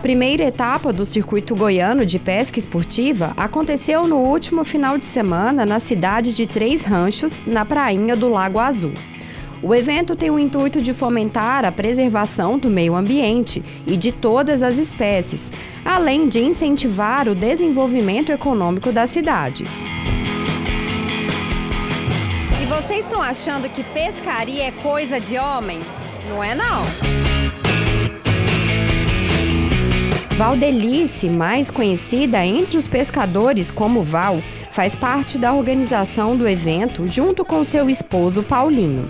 primeira etapa do circuito goiano de pesca esportiva aconteceu no último final de semana na cidade de Três Ranchos, na prainha do Lago Azul. O evento tem o intuito de fomentar a preservação do meio ambiente e de todas as espécies, além de incentivar o desenvolvimento econômico das cidades. E vocês estão achando que pescaria é coisa de homem? Não é não. Valdelice, mais conhecida entre os pescadores como Val, faz parte da organização do evento junto com seu esposo Paulinho.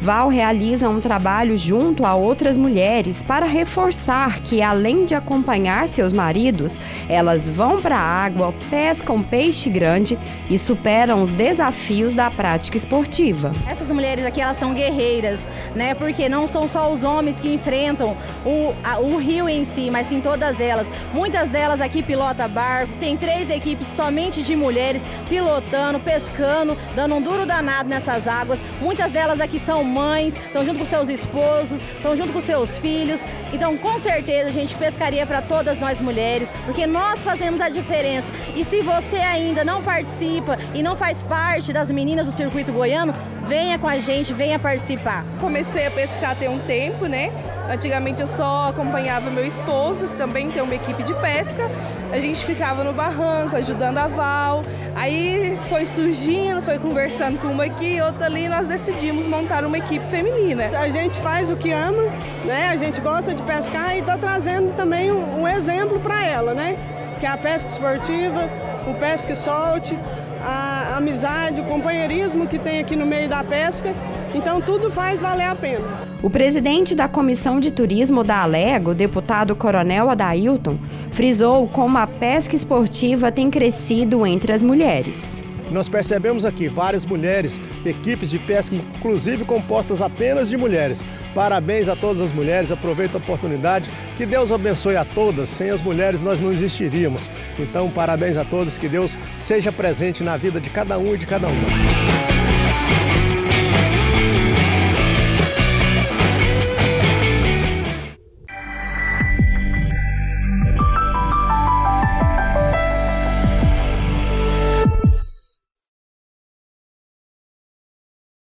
Val realiza um trabalho junto a outras mulheres para reforçar que, além de acompanhar seus maridos, elas vão para a água, pescam peixe grande e superam os desafios da prática esportiva. Essas mulheres aqui, elas são guerreiras, né? Porque não são só os homens que enfrentam o, a, o rio em si, mas sim todas elas. Muitas delas aqui pilota barco, tem três equipes somente de mulheres pilotando, pescando, dando um duro danado nessas águas. Muitas delas aqui são mães, estão junto com seus esposos, estão junto com seus filhos. Então, com certeza, a gente pescaria para todas nós mulheres, porque nós fazemos a diferença. E se você ainda não participa e não faz parte das meninas do circuito goiano, venha com a gente, venha participar. Comecei a pescar tem um tempo, né? Antigamente eu só acompanhava meu esposo, que também tem uma equipe de pesca. A gente ficava no barranco, ajudando a Val. Aí foi surgindo, foi conversando com uma aqui, outra ali, e nós decidimos montar uma equipe feminina. A gente faz o que ama, né? A gente gosta de pescar e está trazendo também um, um exemplo para ela, né? Que é a pesca esportiva, o pesca e solte, a amizade, o companheirismo que tem aqui no meio da pesca. Então tudo faz valer a pena. O presidente da Comissão de Turismo da Alego, deputado Coronel Adailton, frisou como a pesca esportiva tem crescido entre as mulheres. Nós percebemos aqui várias mulheres, equipes de pesca, inclusive compostas apenas de mulheres. Parabéns a todas as mulheres, aproveito a oportunidade. Que Deus abençoe a todas. Sem as mulheres nós não existiríamos. Então, parabéns a todos, que Deus seja presente na vida de cada um e de cada uma.